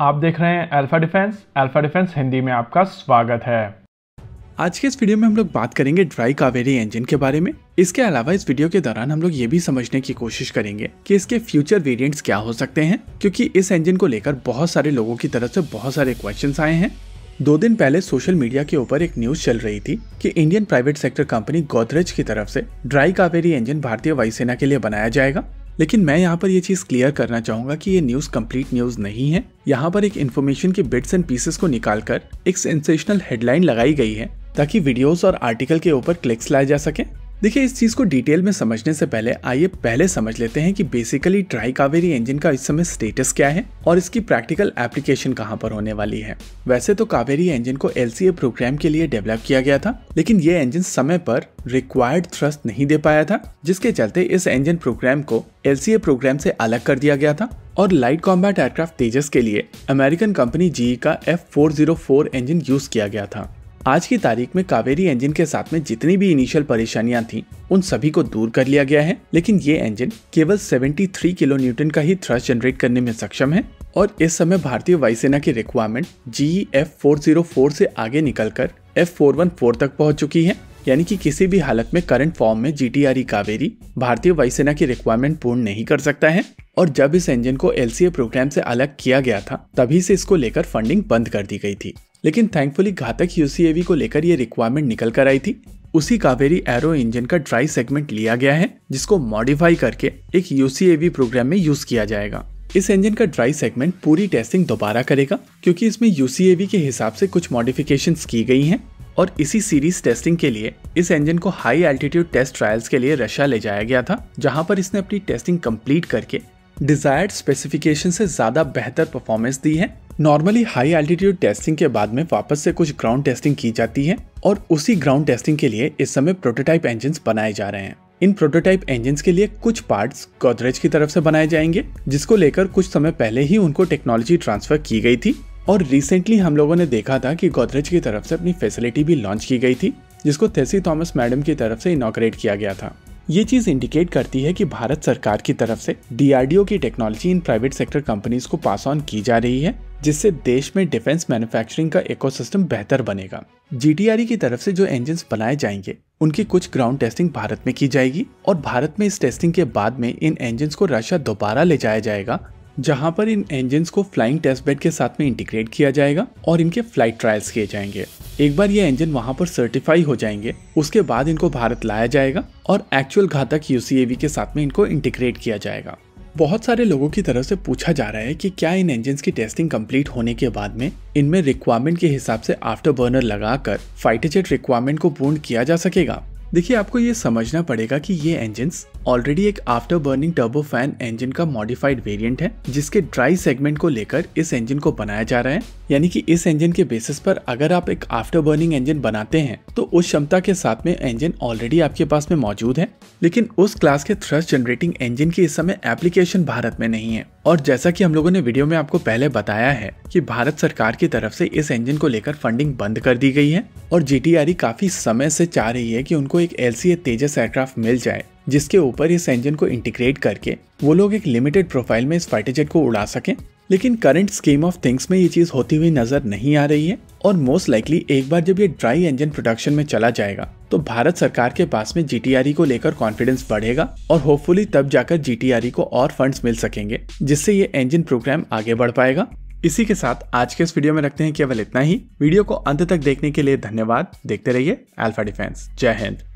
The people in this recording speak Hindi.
आप देख रहे हैं alpha defence alpha defence Hindi में आपका स्वागत है। आज के इस वीडियो में हम लोग बात करेंगे ड्राई कावेरी इंजन के बारे में। इसके अलावा इस वीडियो के दौरान हम लोग ये भी समझने की कोशिश करेंगे कि इसके फ्यूचर वेरिएंट्स क्या हो सकते हैं, क्योंकि इस इंजन को लेकर बहुत सारे लोगों की तरफ़ से बहुत सारे क्वेश्चंस आए हैं। दो दिन पहले सोशल मीडिया के ऊपर एक न्यूज़ चल रही थी कि Indian private sector company Godrej की तरफ़ से ड्राई कावेरी इंजन भारतीय वायुसेना के लिए बनाया जाएगा। लेकिन मैं यहाँ पर ये चीज़ क्लियर करना चाहूँगा कि ये न्यूज़ कंप्लीट न्यूज़ नहीं है। यहाँ पर एक इन्फॉर्मेशन के बिट्स एंड पीसेस को निकालकर एक सेंसेशनल हेडलाइन लगाई गई है, ताकि वीडियोस और आर्टिकल के ऊपर क्लिक्स लाए जा सके। देखिए, इस चीज़ को डिटेल में समझने से पहले आइए पहले समझ लेते हैं कि बेसिकली ट्राई कावेरी इंजन का इस समय स्टेटस क्या है और इसकी प्रैक्टिकल एप्लीकेशन कहाँ पर होने वाली है। वैसे तो कावेरी इंजन को एलसीए प्रोग्राम के लिए डेवलप किया गया था, लेकिन ये इंजन समय पर रिक्वायर्ड थ्रस्ट नहीं दे पाया था, जिसके चलते इस इंजन प्रोग्राम को एलसीए प्रोग्राम से अलग कर दिया गया था और लाइट कॉम्बैट एयरक्राफ्ट तेजस के लिए अमेरिकन कंपनी जी का एफ़ फोर इंजन यूज़ किया गया था। आज की तारीख में कावेरी इंजन के साथ में जितनी भी इनिशियल परेशानियाँ थी, उन सभी को दूर कर लिया गया है। लेकिन ये इंजन केवल 73 किलो न्यूटन का ही थ्रस्ट जनरेट करने में सक्षम है और इस समय भारतीय वायुसेना की रिक्वायरमेंट जी एफ़ फोर से आगे निकलकर एफ़ फोर तक पहुँच चुकी है। यानी कि किसी भी हालत में करंट फॉर्म में जी टी कावेरी भारतीय वायुसेना की रिक्वायरमेंट पूर्ण नहीं कर सकता है। और जब इस इंजन को एल प्रोग्राम से अलग किया गया था, तभी से इसको लेकर फंडिंग बंद कर दी गई थी। लेकिन थैंकफुली घातक यूसीएवी को लेकर ये रिक्वायरमेंट निकल कर आई थी। उसी कावेरी एरो इंजन का ड्राई सेगमेंट लिया गया है, जिसको मॉडिफाई करके एक यूसीएवी प्रोग्राम में यूज़ किया जाएगा। इस इंजन का ड्राई सेगमेंट पूरी टेस्टिंग दोबारा करेगा, क्योंकि इसमें यूसीएवी के हिसाब से कुछ मॉडिफिकेशन की गई हैं, और इसी सीरीज़ टेस्टिंग के लिए इस इंजन को हाई एल्टीट्यूड टेस्ट ट्रायल्स के लिए रशिया ले जाया गया था, जहाँ पर इसने अपनी टेस्टिंग कंप्लीट करके डिजायर्ड स्पेसिफिकेशन से ज़्यादा बेहतर परफॉर्मेंस दी है। नॉर्मली हाई एल्टीट्यूड टेस्टिंग के बाद में वापस से कुछ ग्राउंड टेस्टिंग की जाती है और उसी ग्राउंड टेस्टिंग के लिए इस समय प्रोटोटाइप इंजन बनाए जा रहे हैं। इन प्रोटोटाइप इंजन के लिए कुछ पार्ट्स गोदरेज की तरफ़ से बनाए जाएँगे, जिसको लेकर कुछ समय पहले ही उनको टेक्नोलॉजी ट्रांसफ़र की गई थी और रिसेंटली हम लोगों ने देखा था कि गोदरेज की तरफ़ से अपनी फैसिलिटी भी लॉन्च की गई थी, जिसको थेसी थॉमस मैडम की तरफ़ से इनोग्रेट किया गया था। ये चीज़ इंडिकेट करती है कि भारत सरकार की तरफ़ से डीआरडीओ की टेक्नोलॉजी इन प्राइवेट सेक्टर कंपनीज़ को पास ऑन की जा रही है जिससे देश में डिफेंस मैन्युफैक्चरिंग का इकोसिस्टम बेहतर बनेगा। जीटीआरई की तरफ़ से जो इंजन बनाए जाएँगे, उनकी कुछ ग्राउंड टेस्टिंग भारत में की जाएगी और भारत में इस टेस्टिंग के बाद में इन इंजन को रशिया दोबारा ले जाया जाएगा, जहाँ पर इन इंजन को फ्लाइंग टेस्ट बेड के साथ में इंटीग्रेट किया जाएगा और इनके फ़्लाइट ट्रायल्स किए जाएँगे। एक बार ये इंजन वहाँ पर सर्टिफाई हो जाएँगे, उसके बाद इनको भारत लाया जाएगा और एक्चुअल घातक यूसीएवी के साथ में इनको इंटीग्रेट किया जाएगा। बहुत सारे लोगों की तरफ़ से पूछा जा रहा है कि क्या इन इंजन की टेस्टिंग कंप्लीट होने के बाद में इनमें रिक्वायरमेंट के हिसाब से आफ्टर बर्नर लगाकर फाइटर जेट रिक्वायरमेंट को पूर्ण किया जा सकेगा। देखिए, आपको ये समझना पड़ेगा कि ये इंजन ऑलरेडी एक after burning turbo fan engine का मॉडिफाइड वेरिएंट है, जिसके ड्राई सेगमेंट को लेकर इस इंजन को बनाया जा रहा है। यानी कि इस इंजन के बेसिस पर अगर आप एक आफ्टर बर्निंग इंजन बनाते हैं तो उस क्षमता के साथ में इंजन ऑलरेडी आपके पास में मौजूद है। लेकिन उस क्लास के थ्रस्ट जनरेटिंग इंजन की इस समय एप्लीकेशन भारत में नहीं है। और जैसा कि हम लोगों ने वीडियो में आपको पहले बताया है कि भारत सरकार की तरफ़ से इस इंजन को लेकर फंडिंग बंद कर दी गई है और जी काफ़ी समय से चाह रही है कि उनको एक एल तेजस एयरक्राफ्ट मिल जाए, जिसके ऊपर इस इंजन को इंटीग्रेट करके वो लोग एक लिमिटेड प्रोफ़ाइल में इस फाइटर जेट को उड़ा सकें। लेकिन करंट स्कीम ऑफ़ थिंग्स में ये चीज़ होती हुई नज़र नहीं आ रही है और मोस्ट लाइकली एक बार जब ये ड्राई इंजन प्रोडक्शन में चला जाएगा तो भारत सरकार के पास में जीटीआरई को लेकर कॉन्फिडेंस बढ़ेगा और होपफुली तब जाकर जीटीआरई को और फंड्स मिल सकेंगे, जिससे ये इंजन प्रोग्राम आगे बढ़ पाएगा। इसी के साथ आज के इस वीडियो में रखते हैं केवल इतना ही। वीडियो को अंत तक देखने के लिए धन्यवाद। देखते रहिए अल्फ़ा डिफेंस जय हिंद।